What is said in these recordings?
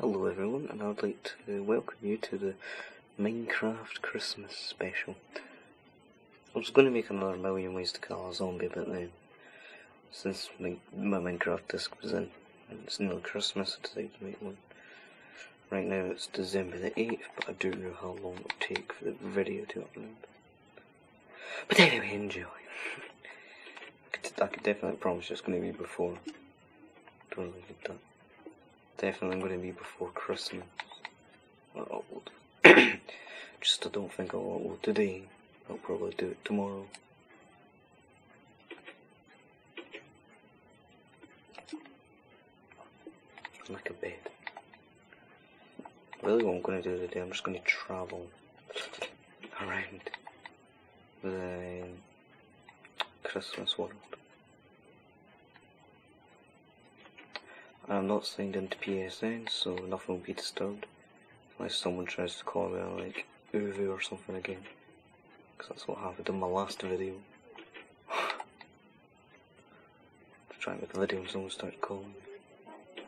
Hello everyone, and I'd like to welcome you to the Minecraft Christmas special. I was going to make another Million Ways to Kill a Zombie, but then, since my, Minecraft disc was in, and it's nearly Christmas, I decided to make one. Right now it's December the 8th, but I don't know how long it'll take for the video to upload. But anyway, enjoy. I could, definitely promise it's going to be before. Don't really get that. Definitely going to be before Christmas. I'll upload. Just I don't think I'll upload today. I'll probably do it tomorrow. Like a bed. Really what I'm going to do today, I'm just going to travel around the Christmas world. I'm not signed into PSN, so nothing will be disturbed. Unless someone tries to call me like Uvu or something again. Because that's what happened in my last video. To make a video and someone started calling me.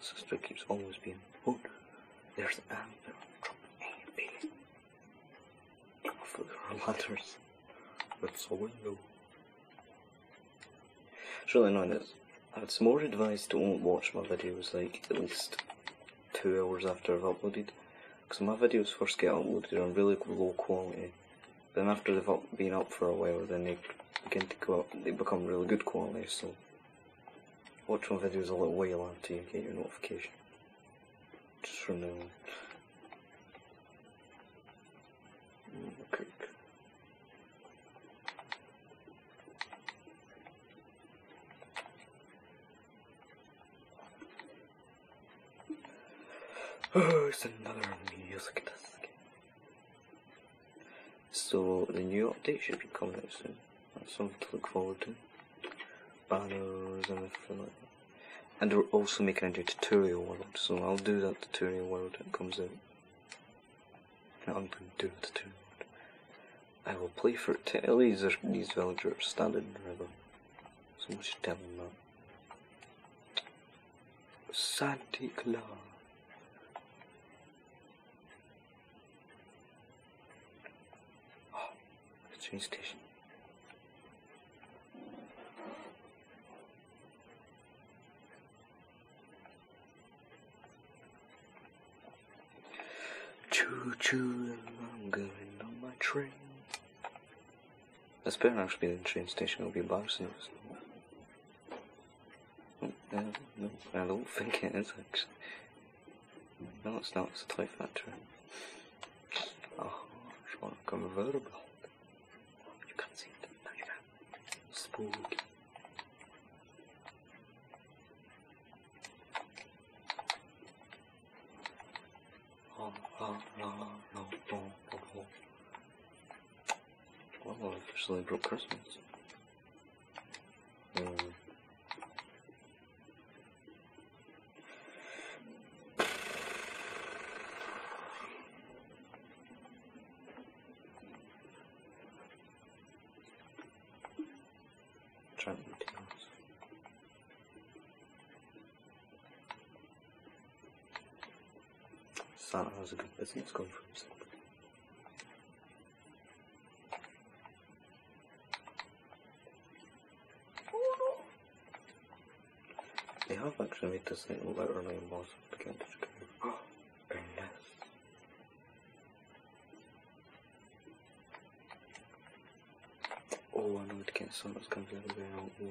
Sister keeps always being, oh, there's the antler. Drop A, B. For her ladders. It's a window. It's really annoying. It's, it's more advice to don't watch my videos like at least two hours after I've uploaded. Because my videos first get uploaded on really low quality. Then after they've up, been up for a while, then they begin to go up, they become really good quality, so watch my videos a little while after you get your notification. Just from. Okay. Oh, it's another music disc. So the new update should be coming out soon. That's something to look forward to. Banners and everything like that. And we're also making a new tutorial world, so I'll do that tutorial world when it comes out. I'm going to do the tutorial world. I will play for tell these are these villagers standing in the river. Someone should that. Santa Claus. Train station. Choo choo, I'm going on my train. That's better actually than train station. It'll be embarrassing. if it's. Oh, no, no, I don't think it is actually. No, it's not. It's a toy factory. Oh, it's a convertible. You can't see it. No, you no, no, no, no. Well, officially broke Christmas. Mm. Trying. Santa has a good business going for himself. They have actually made this thing look like early in boss begin to go. Very nice. Oh, I know to get Santa's comes out of there. Oh.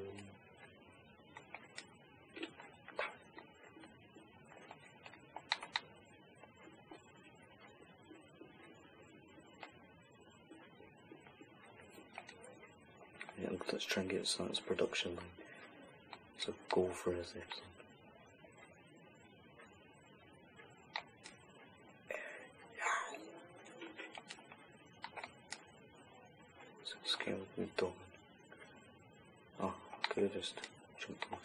Yeah, let's try and get Santa's production line. So go for his episode. So came with dog. Oh, okay, just jump on.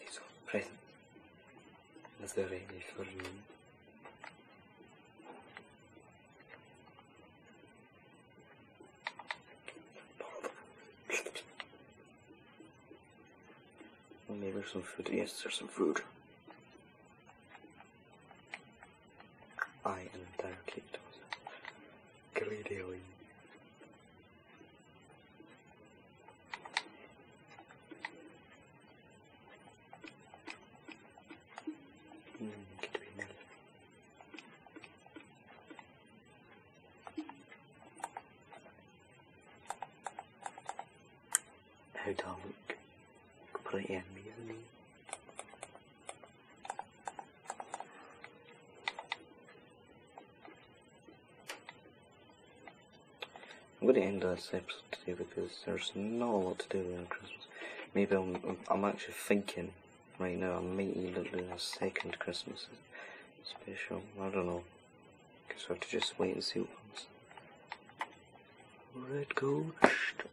It's a present. Nazare for you. Maybe some food. Yes, there's some food. Amazing. I'm going to end this episode today because there's not a lot to do around Christmas. Maybe I'm, I'm actually thinking right now I might even do a second Christmas special. I don't know. Guess I have to just wait and see what. Red Ghost.